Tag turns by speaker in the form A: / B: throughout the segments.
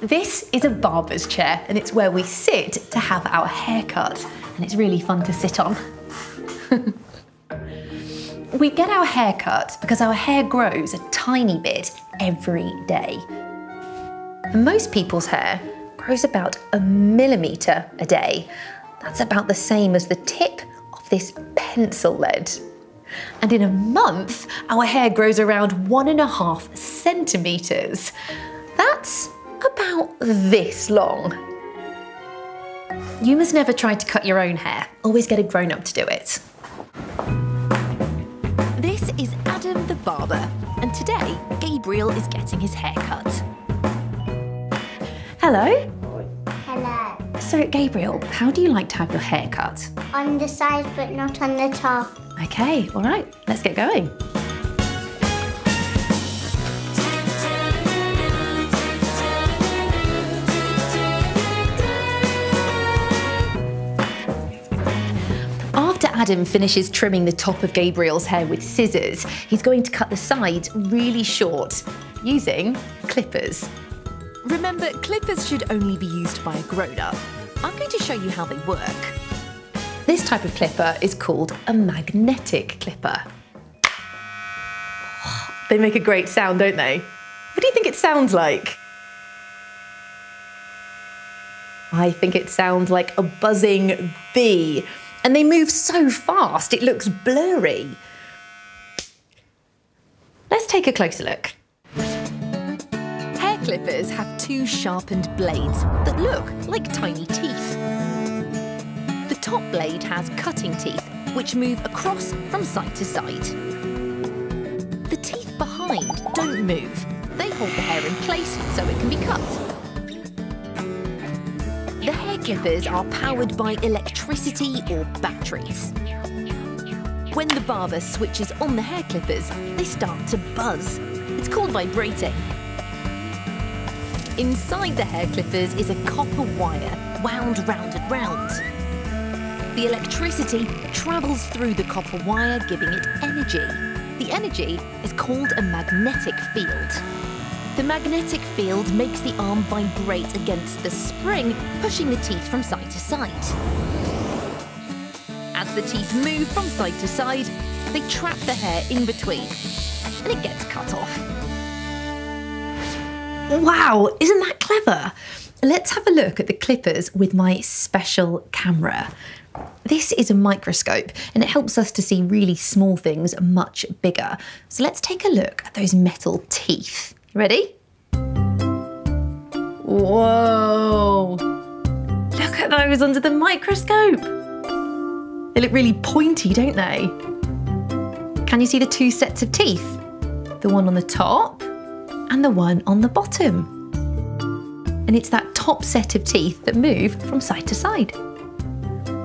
A: This is a barber's chair and it's where we sit to have our hair cut and it's really fun to sit on. we get our hair cut because our hair grows a tiny bit every day. And most people's hair grows about a millimetre a day. That's about the same as the tip of this pencil lead. And in a month, our hair grows around one and a half centimetres. That's about this long. You must never try to cut your own hair. Always get a grown up to do it. This is Adam the barber, and today Gabriel is getting his hair cut. Hello.
B: Hello.
A: So, Gabriel, how do you like to have your hair cut?
B: On the side, but not on the top.
A: Okay, all right, let's get going. Adam finishes trimming the top of Gabriel's hair with scissors, he's going to cut the sides really short using clippers. Remember, clippers should only be used by a grown-up. I'm going to show you how they work. This type of clipper is called a magnetic clipper. They make a great sound, don't they? What do you think it sounds like? I think it sounds like a buzzing bee. And they move so fast, it looks blurry. Let's take a closer look. Hair clippers have two sharpened blades that look like tiny teeth. The top blade has cutting teeth, which move across from side to side. The teeth behind don't move. They hold the hair in place so it can be cut. The clippers are powered by electricity or batteries. When the barber switches on the hair clippers, they start to buzz. It's called vibrating. Inside the hair clippers is a copper wire wound round and round. The electricity travels through the copper wire, giving it energy. The energy is called a magnetic field. The magnetic field makes the arm vibrate against the spring, pushing the teeth from side to side. As the teeth move from side to side, they trap the hair in between, and it gets cut off. Wow, isn't that clever? Let's have a look at the clippers with my special camera. This is a microscope and it helps us to see really small things much bigger. So let's take a look at those metal teeth. Ready? Whoa! Look at those under the microscope. They look really pointy, don't they? Can you see the two sets of teeth? The one on the top and the one on the bottom. And it's that top set of teeth that move from side to side.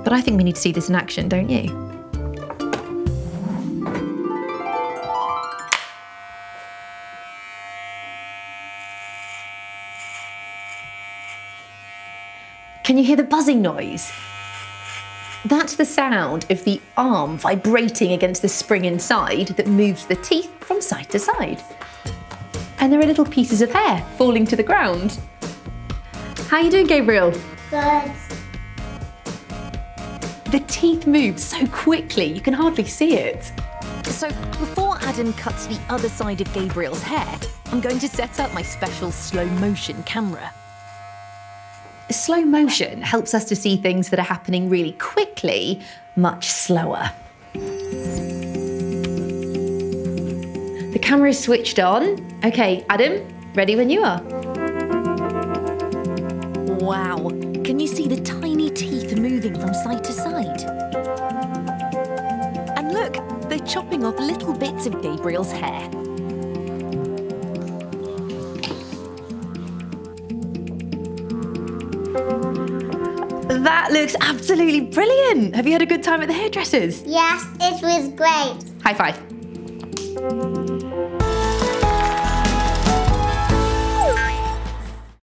A: But I think we need to see this in action, don't you? Can you hear the buzzing noise? That's the sound of the arm vibrating against the spring inside that moves the teeth from side to side. And there are little pieces of hair falling to the ground. How are you doing, Gabriel?
B: Good.
A: The teeth move so quickly, you can hardly see it. So before Adam cuts the other side of Gabriel's hair, I'm going to set up my special slow motion camera. Slow motion helps us to see things that are happening really quickly, much slower. The camera is switched on. Okay, Adam, ready when you are. Wow, can you see the tiny teeth moving from side to side? And look, they're chopping off little bits of Gabriel's hair. That looks absolutely brilliant. Have you had a good time at the hairdressers?
B: Yes, it was great.
A: High five.